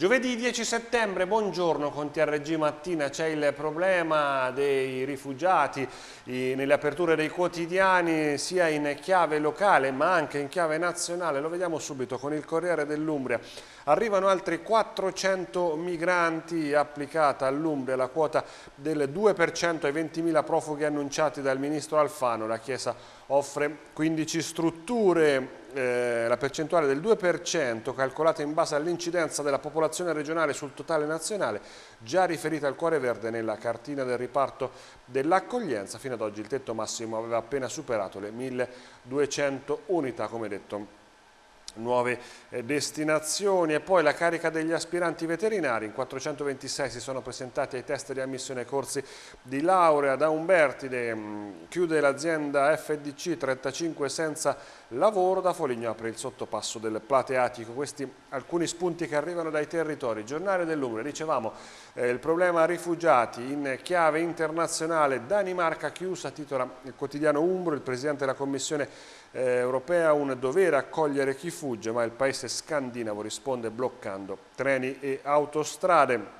Giovedì 10 settembre, buongiorno con TRG Mattina, c'è il problema dei rifugiati nelle aperture dei quotidiani sia in chiave locale ma anche in chiave nazionale, lo vediamo subito con il Corriere dell'Umbria. Arrivano altri 400 migranti, applicata all'Umbria la quota del 2% ai 20.000 profughi annunciati dal ministro Alfano, la Chiesa offre 15 strutture eh, la percentuale del 2% calcolata in base all'incidenza della popolazione regionale sul totale nazionale, già riferita al Cuore Verde nella cartina del riparto dell'accoglienza. Fino ad oggi il tetto massimo aveva appena superato le 1200 unità, come detto nuove eh, destinazioni. E poi la carica degli aspiranti veterinari. In 426 si sono presentati ai test di ammissione ai corsi di laurea da Umbertide. Mm, chiude l'azienda FDC 35 senza lavoro da Foligno apre il sottopasso del Plateatico. Questi alcuni spunti che arrivano dai territori. Giornale dell'Umbria dicevamo eh, il problema rifugiati in chiave internazionale. Danimarca chiusa titola il quotidiano Umbro. Il presidente della commissione eh, europea un dovere accogliere chi fugge, ma il paese scandinavo risponde bloccando treni e autostrade.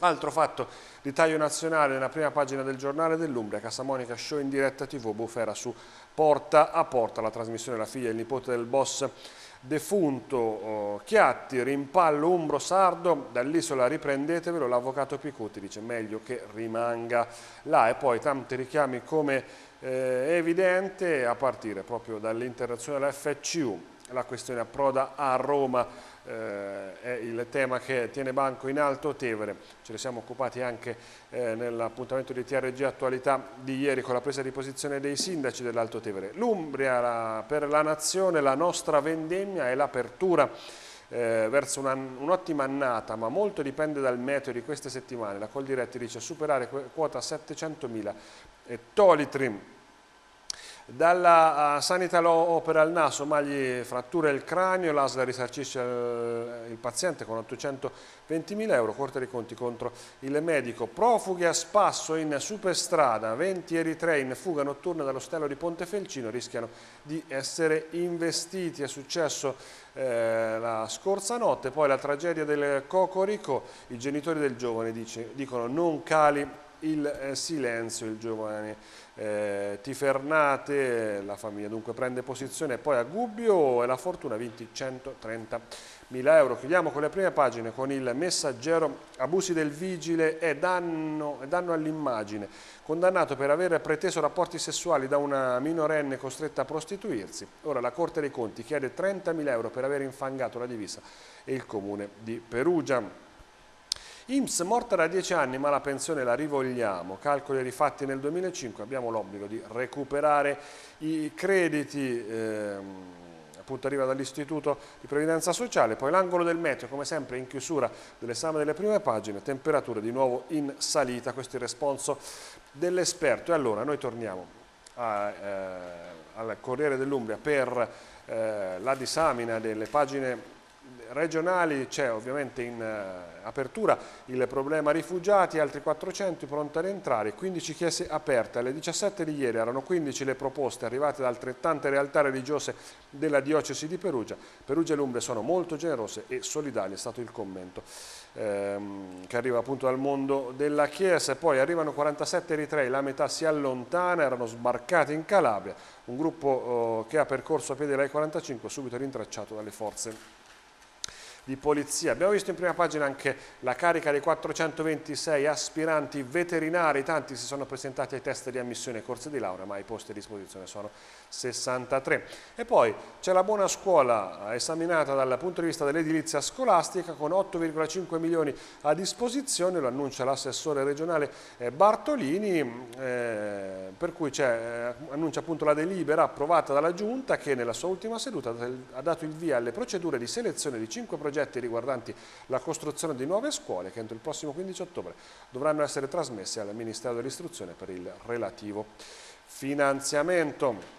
Altro fatto di taglio nazionale nella prima pagina del giornale dell'Umbria, Casamonica show in diretta tv, bufera su Porta a Porta, la trasmissione della figlia e il nipote del boss defunto oh, Chiatti, rimpallo umbro sardo, dall'isola riprendetevelo, l'avvocato Picuti dice meglio che rimanga là. E poi tanti richiami come eh, evidente a partire proprio dall'interazione dell'FCU, la questione approda a Roma eh, è il tema che tiene banco in Alto Tevere, ce ne siamo occupati anche eh, nell'appuntamento di TRG Attualità di ieri con la presa di posizione dei sindaci dell'Alto Tevere. L'Umbria per la nazione, la nostra vendemmia e l'apertura eh, verso un'ottima un annata, ma molto dipende dal meteo di queste settimane. La Coldiretti dice superare quota 700.000 tolitri dalla uh, Sanità Law opera il naso, ma gli frattura il cranio, l'ASLA risarcisce il, il paziente con 820.000 euro, Corte dei Conti contro il medico. Profughi a spasso in superstrada, 20 eritrei in fuga notturna dall'ostello di Pontefelcino rischiano di essere investiti. È successo eh, la scorsa notte, poi la tragedia del Cocorico, i genitori del giovane dice, dicono non cali il eh, silenzio, il giovane eh, Tifernate, la famiglia dunque prende posizione, poi a Gubbio e la Fortuna vinti 130 mila euro. Chiudiamo con le prime pagine con il messaggero abusi del vigile e danno, danno all'immagine, condannato per aver preteso rapporti sessuali da una minorenne costretta a prostituirsi. Ora la Corte dei Conti chiede 30 mila euro per aver infangato la divisa e il comune di Perugia. IMSS morta da 10 anni ma la pensione la rivogliamo, calcoli rifatti nel 2005, abbiamo l'obbligo di recuperare i crediti, ehm, appunto arriva dall'Istituto di Previdenza Sociale, poi l'angolo del meteo come sempre in chiusura dell'esame delle prime pagine, temperature di nuovo in salita, questo è il responso dell'esperto. E allora noi torniamo a, eh, al Corriere dell'Umbria per eh, la disamina delle pagine regionali c'è ovviamente in uh, apertura il problema rifugiati, altri 400 pronti a rientrare, 15 chiese aperte, alle 17 di ieri erano 15 le proposte arrivate da altrettante realtà religiose della diocesi di Perugia, Perugia e l'Umbria sono molto generose e solidali, è stato il commento ehm, che arriva appunto dal mondo della chiesa, poi arrivano 47 eritrei, la metà si allontana, erano sbarcati in Calabria, un gruppo oh, che ha percorso a piedi la 45 subito rintracciato dalle forze di polizia. Abbiamo visto in prima pagina anche la carica dei 426 aspiranti veterinari, tanti si sono presentati ai test di ammissione ai corsi di laurea, ma i posti a disposizione sono 63. E poi c'è la buona scuola esaminata dal punto di vista dell'edilizia scolastica con 8,5 milioni a disposizione, lo annuncia l'assessore regionale eh, Bartolini, eh, per cui eh, annuncia appunto la delibera approvata dalla Giunta che nella sua ultima seduta ha dato il via alle procedure di selezione di 5 progetti progetti riguardanti la costruzione di nuove scuole che entro il prossimo 15 ottobre dovranno essere trasmessi al Ministero dell'Istruzione per il relativo finanziamento.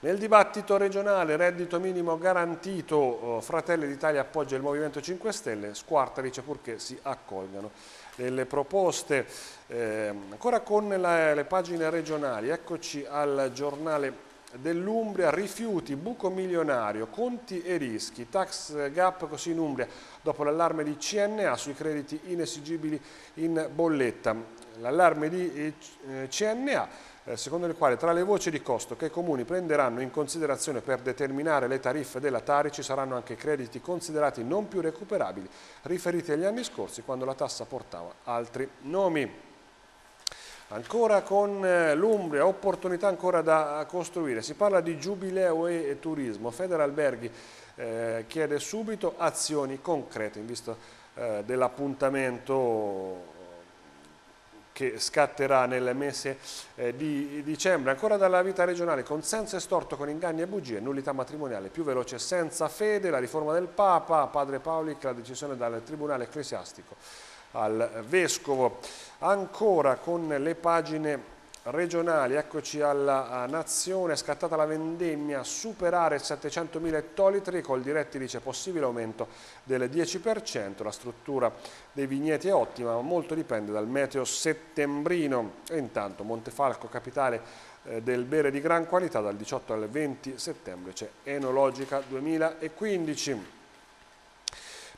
Nel dibattito regionale reddito minimo garantito, oh, Fratelli d'Italia appoggia il Movimento 5 Stelle, Squarta dice purché si accolgano delle proposte. Eh, ancora con la, le pagine regionali, eccoci al giornale dell'Umbria, rifiuti, buco milionario, conti e rischi, tax gap così in Umbria dopo l'allarme di CNA sui crediti inesigibili in bolletta. L'allarme di eh, CNA eh, secondo il quale tra le voci di costo che i comuni prenderanno in considerazione per determinare le tariffe della Tari ci saranno anche crediti considerati non più recuperabili riferiti agli anni scorsi quando la tassa portava altri nomi. Ancora con eh, l'Umbria, opportunità ancora da costruire. Si parla di giubileo e turismo. Federalberghi eh, chiede subito azioni concrete in vista eh, dell'appuntamento che scatterà nel mese eh, di dicembre. Ancora dalla vita regionale, consenso estorto con inganni e bugie, nullità matrimoniale più veloce senza fede, la riforma del Papa, padre Paulic, la decisione dal Tribunale Ecclesiastico al Vescovo. Ancora con le pagine regionali, eccoci alla nazione, scattata la vendemmia, superare 700.000 ettolitri, col diretti dice possibile aumento del 10%, la struttura dei vigneti è ottima, ma molto dipende dal meteo settembrino e intanto Montefalco, capitale eh, del bere di gran qualità, dal 18 al 20 settembre c'è Enologica 2015.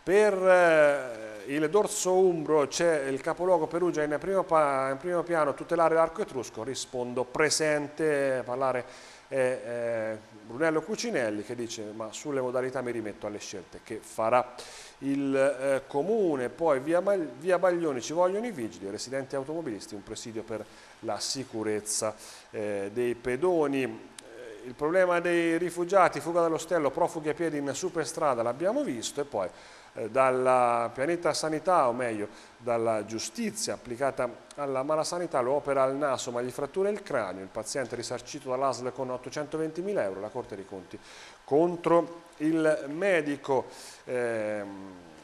Per eh, il dorso umbro c'è il capoluogo Perugia in primo, in primo piano, tutelare l'arco etrusco, rispondo presente, parlare è eh, Brunello Cucinelli che dice ma sulle modalità mi rimetto alle scelte che farà il eh, comune, poi via, via, Baglioni ci vogliono i vigili, residenti automobilisti, un presidio per la sicurezza eh, dei pedoni, eh, il problema dei rifugiati, fuga dall'ostello, profughi a piedi in superstrada l'abbiamo visto e poi eh, dalla pianeta sanità, o meglio, dalla giustizia applicata alla malasanità, lo opera al naso ma gli frattura il cranio, il paziente risarcito dall'ASL con 820.000 euro, la Corte dei Conti contro il medico, eh,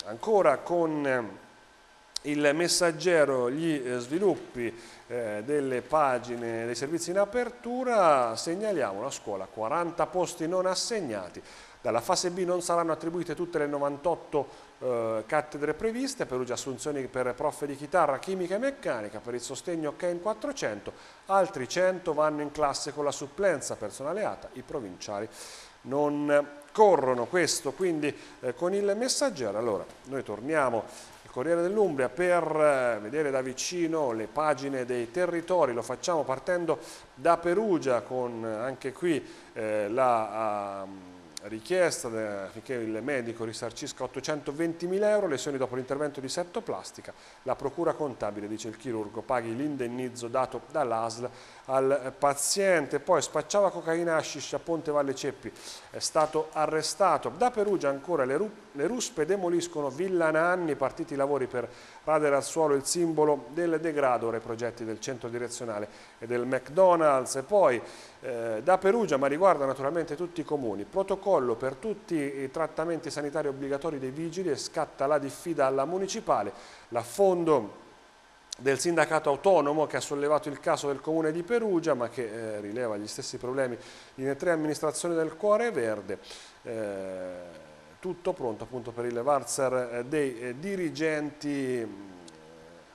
ancora con il messaggero, gli sviluppi eh, delle pagine dei servizi in apertura, segnaliamo la scuola, 40 posti non assegnati, dalla fase B non saranno attribuite tutte le 98 eh, cattedre previste, Perugia assunzioni per prof di chitarra, chimica e meccanica, per il sostegno CAIN 400, altri 100 vanno in classe con la supplenza personale ATA, i provinciali non corrono questo, quindi eh, con il messaggero. Allora, noi torniamo al Corriere dell'Umbria per eh, vedere da vicino le pagine dei territori, lo facciamo partendo da Perugia con eh, anche qui eh, la... Richiesta affinché il medico risarcisca 820.000 euro, lesioni dopo l'intervento di settoplastica, la procura contabile, dice il chirurgo, paghi l'indennizzo dato dall'ASL al paziente, poi spacciava cocaina Sciscia a Ponte Valle Ceppi, è stato arrestato. Da Perugia ancora le, ru le ruspe demoliscono Villa Nanni, partiti i lavori per radere al il simbolo del degrado, ora i progetti del centro direzionale e del McDonald's e poi eh, da Perugia, ma riguarda naturalmente tutti i comuni, protocollo per tutti i trattamenti sanitari obbligatori dei vigili e scatta la diffida alla municipale, l'affondo del sindacato autonomo che ha sollevato il caso del comune di Perugia ma che eh, rileva gli stessi problemi in tre amministrazioni del cuore verde. Eh, tutto pronto appunto per il valzer eh, dei eh, dirigenti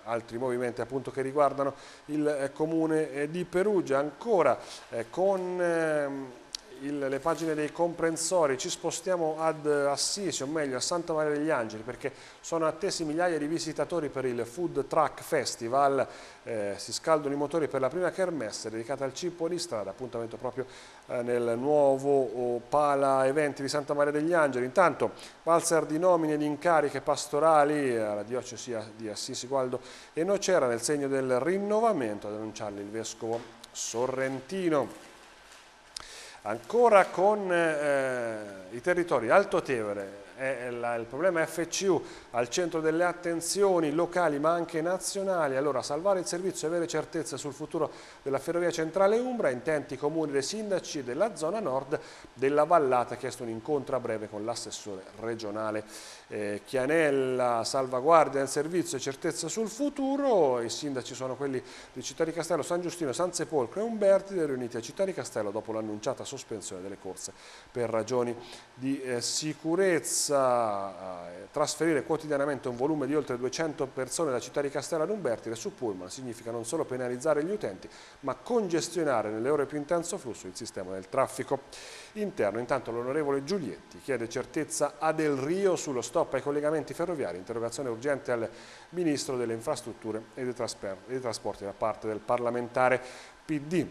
altri movimenti appunto che riguardano il eh, comune di Perugia. Ancora con ehm, il, le pagine dei comprensori, ci spostiamo ad Assisi, o meglio a Santa Maria degli Angeli, perché sono attesi migliaia di visitatori per il Food Truck Festival, eh, si scaldano i motori per la prima kermesse dedicata al cibo di strada, appuntamento proprio eh, nel nuovo oh, Pala Eventi di Santa Maria degli Angeli. Intanto valzer di nomine di incariche pastorali alla diocesi di Assisi, Gualdo e Nocera nel segno del rinnovamento, ad annunciarli il vescovo Sorrentino. Ancora con eh, i territori Alto Tevere, il problema FCU al centro delle attenzioni locali ma anche nazionali, allora salvare il servizio e avere certezza sul futuro della ferrovia centrale Umbra, intenti comuni dei sindaci della zona nord della Vallata, chiesto un incontro a breve con l'assessore regionale eh, Chianella, salvaguardia del servizio e certezza sul futuro, i sindaci sono quelli di Città di Castello, San Giustino, San Sepolcro e Umberti, riuniti a Città di Castello dopo l'annunciata sospensione delle corse per ragioni di eh, sicurezza, eh, trasferire quotidianamente un volume di oltre 200 persone da città di Castello ad Umbertide su Pullman significa non solo penalizzare gli utenti ma congestionare nelle ore più intenso flusso il sistema del traffico interno. Intanto l'onorevole Giulietti chiede certezza a Del Rio sullo stop ai collegamenti ferroviari, interrogazione urgente al Ministro delle Infrastrutture e dei Trasporti da parte del parlamentare PD.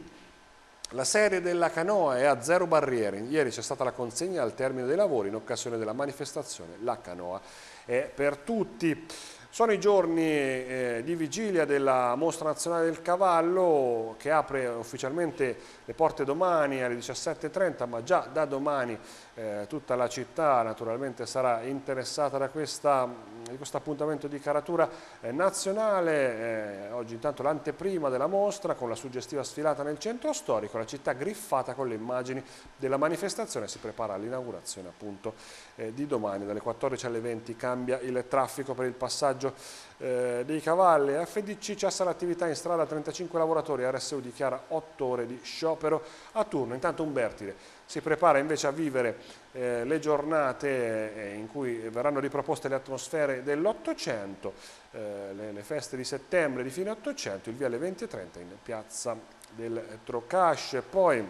La serie della canoa è a zero barriere. Ieri c'è stata la consegna al termine dei lavori in occasione della manifestazione La canoa è per tutti. Sono i giorni eh, di vigilia della Mostra Nazionale del Cavallo che apre ufficialmente le porte domani alle 17.30 ma già da domani eh, tutta la città naturalmente sarà interessata da questa, di questo appuntamento di caratura eh, nazionale. Eh, oggi intanto l'anteprima della mostra con la suggestiva sfilata nel centro storico, la città griffata con le immagini della manifestazione si prepara all'inaugurazione appunto eh, di domani dalle 14 alle 20 cambia il traffico per il passaggio dei cavalli. FDC cessa l'attività in strada 35 lavoratori, RSU dichiara 8 ore di sciopero a turno. Intanto Umbertide si prepara invece a vivere eh, le giornate eh, in cui verranno riproposte le atmosfere dell'Ottocento, eh, le, le, feste di settembre di fine Ottocento, il via alle 20.30 in piazza del Trocasce. Poi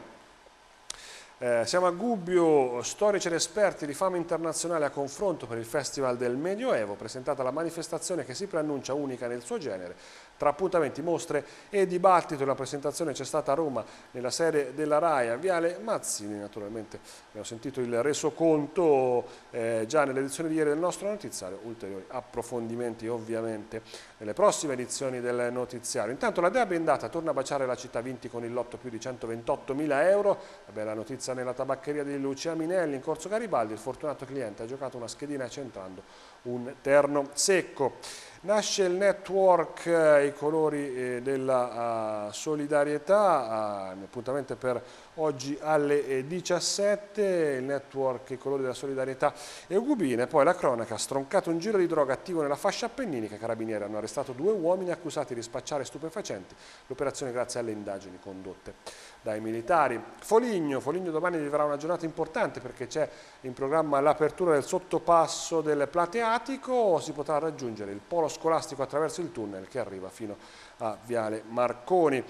eh, siamo a Gubbio, storici ed esperti di fama internazionale a confronto per il Festival del Medioevo, presentata la manifestazione che si preannuncia unica nel suo genere, tra appuntamenti, mostre e dibattito. La presentazione c'è stata a Roma nella sede della RAI a Viale Mazzini, naturalmente abbiamo sentito il resoconto eh, già nell'edizione di ieri del nostro notiziario, ulteriori approfondimenti ovviamente nelle prossime edizioni del notiziario. Intanto la Dea Bendata torna a baciare la città vinti con il lotto più di 128.000 euro, la bella notizia nella tabaccheria di Lucia Minelli in Corso Garibaldi, il fortunato cliente ha giocato una schedina centrando un terno secco. Nasce il network, eh, i colori eh, della uh, solidarietà, appuntamento per oggi alle 17, eh, il network, i colori della solidarietà e Ugubine, poi la cronaca, stroncato un giro di droga attivo nella fascia appenninica, carabinieri hanno arrestato due uomini accusati di spacciare stupefacenti, l'operazione grazie alle indagini condotte dai militari. Foligno, Foligno domani vivrà una giornata importante perché c'è in programma l'apertura del sottopasso del Plateatico, si potrà raggiungere il polo scolastico attraverso il tunnel che arriva fino a Viale Marconi.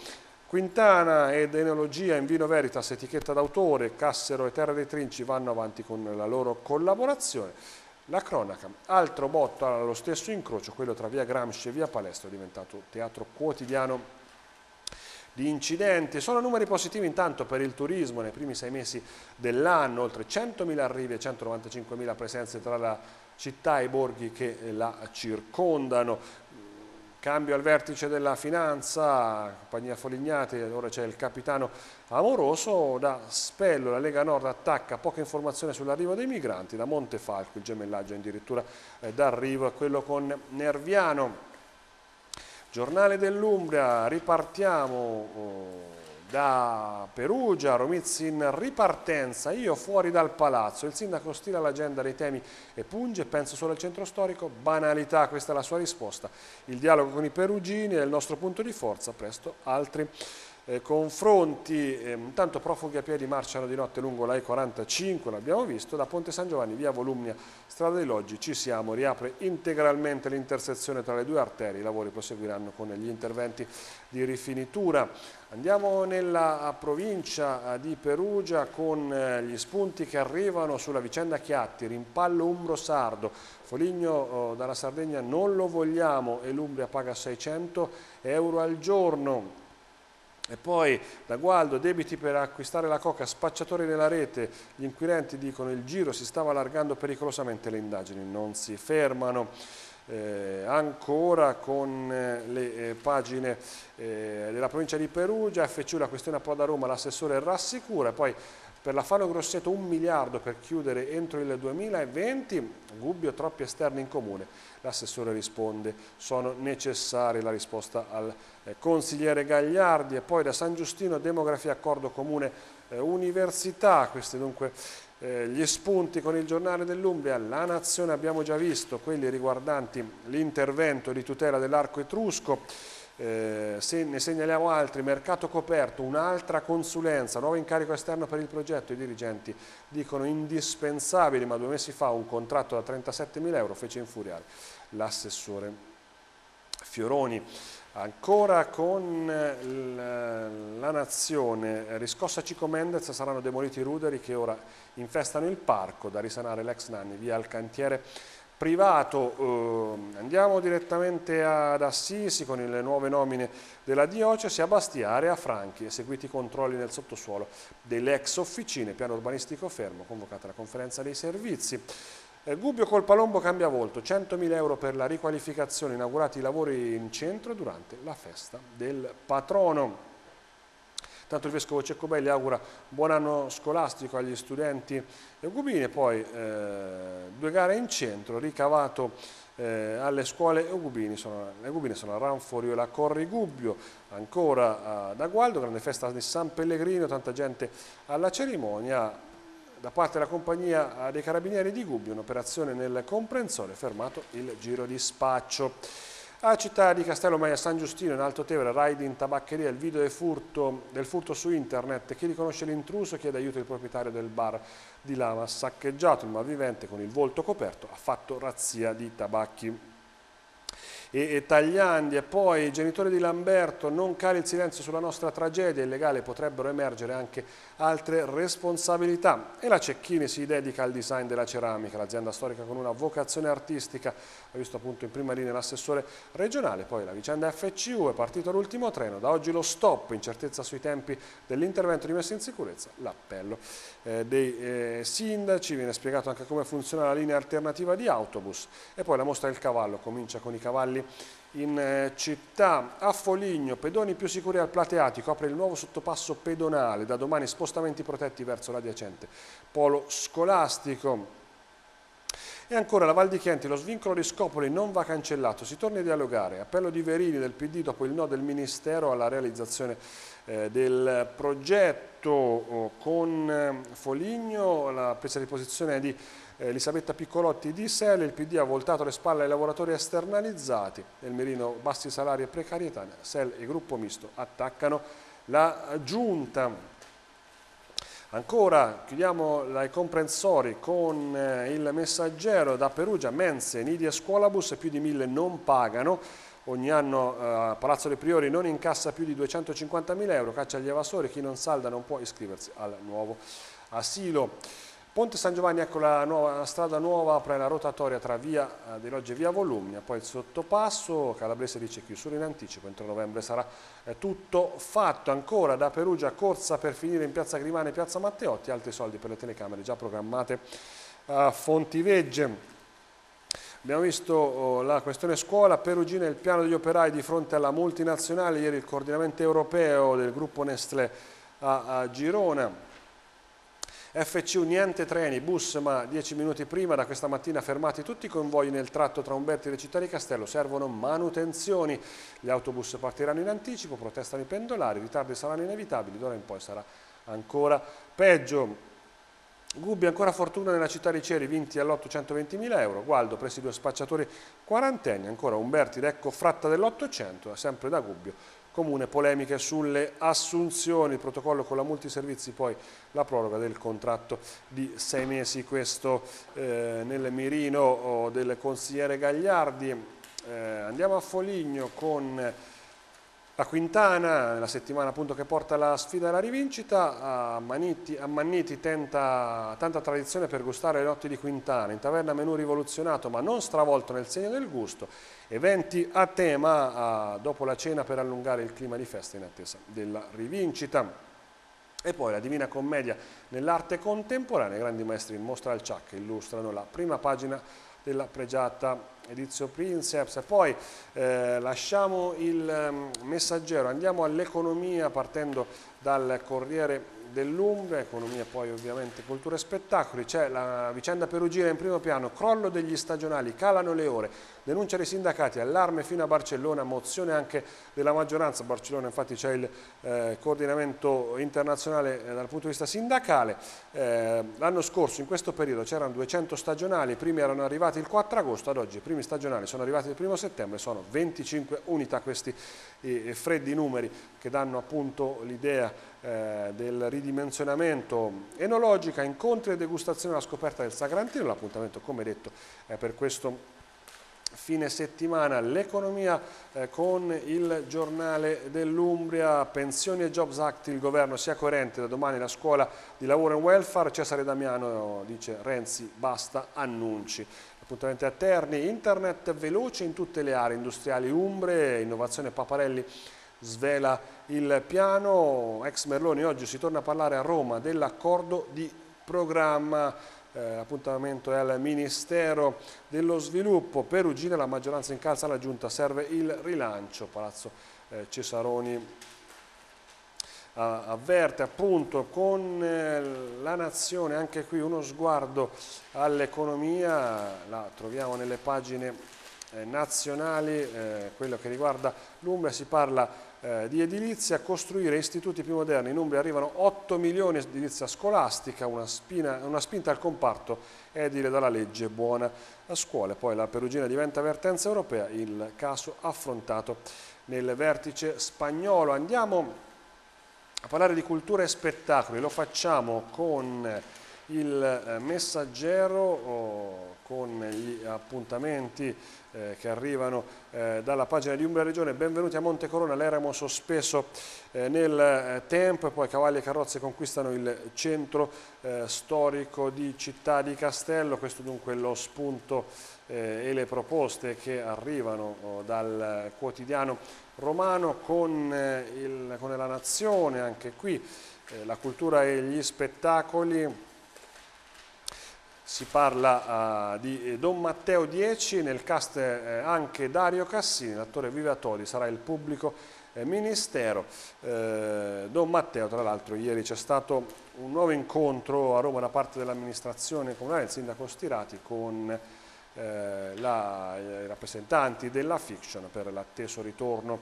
Quintana ed Enologia in Vino Veritas, etichetta d'autore, Cassero e Terra dei Trinci vanno avanti con la loro collaborazione. La cronaca, altro botto allo stesso incrocio, quello tra via Gramsci e via Palestro, è diventato teatro quotidiano di incidenti. Sono numeri positivi intanto per il turismo nei primi sei mesi dell'anno, oltre 100.000 arrivi e 195.000 presenze tra la città e i borghi che la circondano. Cambio al vertice della finanza, compagnia Folignati, ora c'è il capitano Amoroso, da Spello la Lega Nord attacca poca informazione sull'arrivo dei migranti, da Montefalco il gemellaggio addirittura eh, d'arrivo è quello con Nerviano. Giornale dell'Umbria, ripartiamo oh, da Perugia, Romizzi in ripartenza, io fuori dal palazzo, il sindaco stila l'agenda dei temi e punge, penso solo al centro storico, banalità, questa è la sua risposta. Il dialogo con i perugini è il nostro punto di forza, presto altri eh, confronti, eh, intanto profughi a piedi marciano di notte lungo la E45, l'abbiamo visto, da Ponte San Giovanni via Volumnia, strada dei Loggi, ci siamo, riapre integralmente l'intersezione tra le due arterie, i lavori proseguiranno con gli interventi di rifinitura. Andiamo nella provincia di Perugia con eh, gli spunti che arrivano sulla vicenda Chiatti, rimpallo umbro-sardo, Foligno oh, dalla Sardegna non lo vogliamo e l'Umbria paga 600 euro al giorno, e poi da Gualdo, debiti per acquistare la coca, spacciatori nella rete, gli inquirenti dicono il giro si stava allargando pericolosamente, le indagini non si fermano. Eh, ancora con eh, le eh, pagine eh, della provincia di Perugia, FCU la questione approda a Roma, l'assessore rassicura, poi per la Fano Grosseto un miliardo per chiudere entro il 2020, Gubbio troppi esterni in comune. L'assessore risponde, sono necessari la risposta al eh, consigliere Gagliardi e poi da San Giustino demografia accordo comune eh, università, questi dunque eh, gli spunti con il giornale dell'Umbria, la nazione abbiamo già visto, quelli riguardanti l'intervento di tutela dell'arco etrusco, eh, se ne segnaliamo altri, mercato coperto, un'altra consulenza, nuovo incarico esterno per il progetto, i dirigenti dicono indispensabili, ma due mesi fa un contratto da 37.000 euro fece infuriare l'assessore Fioroni. Ancora con la Nazione, riscossa Cico Mendez, saranno demoliti i ruderi che ora infestano il parco, da risanare l'ex Nanni via al cantiere privato. Eh, andiamo direttamente ad Assisi con le nuove nomine della diocesi, a Bastiare e a Franchi, eseguiti i controlli nel sottosuolo delle ex officine, piano urbanistico fermo, convocata la conferenza dei servizi. Eh, Gubbio col Palombo cambia volto, 100.000 euro per la riqualificazione, inaugurati i lavori in centro durante la festa del patrono. Tanto il Vescovo Ceccobelli augura buon anno scolastico agli studenti eugubini, poi eh, due gare in centro, ricavato eh, alle scuole eugubini, sono, le eugubine sono Ranforio e la Corri Gubbio, ancora eh, da Gualdo, grande festa di San Pellegrino, tanta gente alla cerimonia, da parte della compagnia dei carabinieri di Gubbio, un'operazione nel comprensore, fermato il giro di spaccio. A città di Castello Maia San Giustino, in Alto Tevere, raid in tabaccheria, il video del furto, del furto su internet. Chi riconosce l'intruso chiede aiuto il proprietario del bar di Lama saccheggiato. Il malvivente con il volto coperto ha fatto razzia di tabacchi e, e Tagliandi e poi i genitori di Lamberto non cali il silenzio sulla nostra tragedia illegale potrebbero emergere anche altre responsabilità. E la Cecchini si dedica al design della ceramica l'azienda storica con una vocazione artistica ha visto appunto in prima linea l'assessore regionale poi la vicenda FCU è partito l'ultimo treno da oggi lo stop incertezza sui tempi dell'intervento di messa in sicurezza l'appello eh, dei eh, sindaci viene spiegato anche come funziona la linea alternativa di autobus e poi la mostra del cavallo comincia con i cavalli in eh, città. A Foligno, pedoni più sicuri al Plateatico, apre il nuovo sottopasso pedonale, da domani spostamenti protetti verso l'adiacente polo scolastico. E ancora la Val di Chienti, lo svincolo di Scopoli non va cancellato, si torna a dialogare. Appello di Verini del PD dopo il no del Ministero alla realizzazione eh, del progetto oh, con eh, Foligno, la presa di posizione di Elisabetta Piccolotti di SEL, il PD ha voltato le spalle ai lavoratori esternalizzati, nel mirino bassi salari e precarietà, SEL e gruppo misto attaccano la giunta. Ancora chiudiamo i comprensori con eh, il messaggero da Perugia, Mense, Nidi e Scuolabus, più di mille non pagano, ogni anno eh, Palazzo dei Priori non incassa più di 250.000 euro, caccia agli evasori, chi non salda non può iscriversi al nuovo asilo. Ponte San Giovanni, ecco la, nuova, la strada nuova apre la rotatoria tra via eh, Logge e via Volumnia, poi il sottopasso, Calabrese dice chiusura in anticipo, entro novembre sarà eh, tutto fatto. Ancora da Perugia corsa per finire in piazza Grimane e piazza Matteotti, altri soldi per le telecamere già programmate a Fontivegge. Abbiamo visto oh, la questione scuola, Perugina il piano degli operai di fronte alla multinazionale, ieri il coordinamento europeo del gruppo Nestlé a, a Girona. FCU niente treni, bus ma 10 minuti prima da questa mattina fermati tutti i convogli nel tratto tra Umberti e città di Castello, servono manutenzioni, gli autobus partiranno in anticipo, protestano i pendolari, i ritardi saranno inevitabili, d'ora in poi sarà ancora peggio. Gubbi ancora fortuna nella città di Ceri, vinti all'8 120.000 euro, Gualdo presi due spacciatori quarantenni, ancora Umberti, ecco fratta dell'Ottocento, sempre da Gubbio, comune polemiche sulle assunzioni, il protocollo con la multiservizi, poi la proroga del contratto di sei mesi, questo eh, nel mirino del consigliere Gagliardi. Eh, andiamo a Foligno con la Quintana, la settimana appunto che porta la sfida alla rivincita, a Manniti, a Manniti tenta tanta tradizione per gustare le notti di Quintana, in taverna menù rivoluzionato ma non stravolto nel segno del gusto, eventi a tema a, dopo la cena per allungare il clima di festa in attesa della rivincita. E poi la Divina Commedia nell'arte contemporanea, i grandi maestri in mostra al Ciac illustrano la prima pagina della pregiata Edizio Princeps. Poi eh, lasciamo il um, messaggero, andiamo all'economia partendo dal Corriere dell'Umbria, economia poi ovviamente cultura e spettacoli, c'è la vicenda perugina in primo piano, crollo degli stagionali, calano le ore, denuncia dei sindacati, allarme fino a Barcellona, mozione anche della maggioranza, Barcellona infatti c'è il eh, coordinamento internazionale eh, dal punto di vista sindacale, eh, l'anno scorso in questo periodo c'erano 200 stagionali, i primi erano arrivati il 4 agosto, ad oggi i primi stagionali sono arrivati il 1 settembre, sono 25 unità questi freddi numeri che danno appunto l'idea eh, del ridimensionamento enologica, incontri e degustazione alla scoperta del Sagrantino, l'appuntamento come detto è per questo fine settimana. L'economia eh, con il giornale dell'Umbria, pensioni e Jobs Act, il governo sia coerente da domani la scuola di lavoro e welfare, Cesare Damiano dice Renzi basta annunci. Appuntamenti a Terni, internet veloce in tutte le aree industriali umbre, innovazione Paparelli svela il piano, ex Merloni oggi si torna a parlare a Roma dell'accordo di programma. Eh, appuntamento è al Ministero dello Sviluppo, Perugina la maggioranza incalza alla Giunta, serve il rilancio, Palazzo eh, Cesaroni avverte appunto con eh, la nazione. Anche qui uno sguardo all'economia, la troviamo nelle pagine eh, nazionali, eh, quello che riguarda l'Umbria, si parla eh, di edilizia, costruire istituti più moderni. In Umbria arrivano 8 milioni di edilizia scolastica, una, spina, una spinta al comparto edile dalla legge buona a scuole. Poi la Perugina diventa vertenza europea, il caso affrontato nel vertice spagnolo. Andiamo a parlare di cultura e spettacoli, lo facciamo con il messaggero oh, con gli appuntamenti eh, che arrivano eh, dalla pagina di Umbria Regione. Benvenuti a Monte Corona, l'eramo sospeso eh, nel eh, tempo e poi cavalli e carrozze conquistano il centro eh, storico di Città di Castello. Questo dunque è lo spunto e le proposte che arrivano oh, dal quotidiano romano con, il, con la nazione, anche qui la cultura e gli spettacoli si parla uh, di Don Matteo 10, nel cast eh, anche Dario Cassini, l'attore Viva Todi, sarà il pubblico eh, ministero. Eh, Don Matteo, tra l'altro, ieri c'è stato un nuovo incontro a Roma da parte dell'amministrazione comunale, il sindaco Stirati, con eh, la, i rappresentanti della fiction per l'atteso ritorno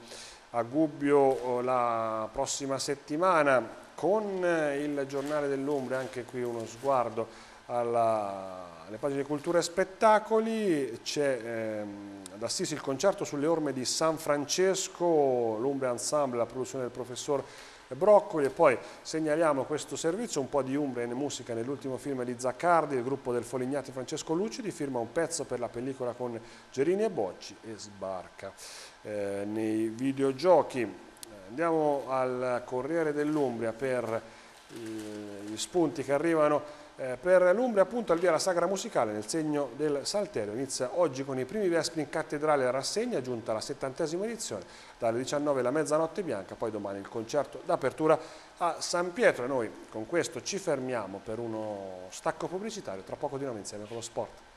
a Gubbio oh, la prossima settimana con il giornale dell'Umbria, anche qui uno sguardo alla, alle pagine cultura e spettacoli, c'è ehm, da Assisi il concerto sulle orme di San Francesco, l'Umbria Ensemble, la produzione del professor Broccoli e poi segnaliamo questo servizio, un po' di Umbria in musica nell'ultimo film di Zaccardi, il gruppo del Folignati Francesco Lucidi firma un pezzo per la pellicola con Gerini e Bocci e sbarca eh, nei videogiochi. Andiamo al Corriere dell'Umbria per eh, gli spunti che arrivano eh, per l'Umbria appunto al via la sagra musicale nel segno del Salterio. Inizia oggi con i primi Vespri in cattedrale la rassegna, giunta alla settantesima edizione, dalle 19 la mezzanotte bianca, poi domani il concerto d'apertura a San Pietro. E noi con questo ci fermiamo per uno stacco pubblicitario, tra poco di nuovo insieme con lo sport.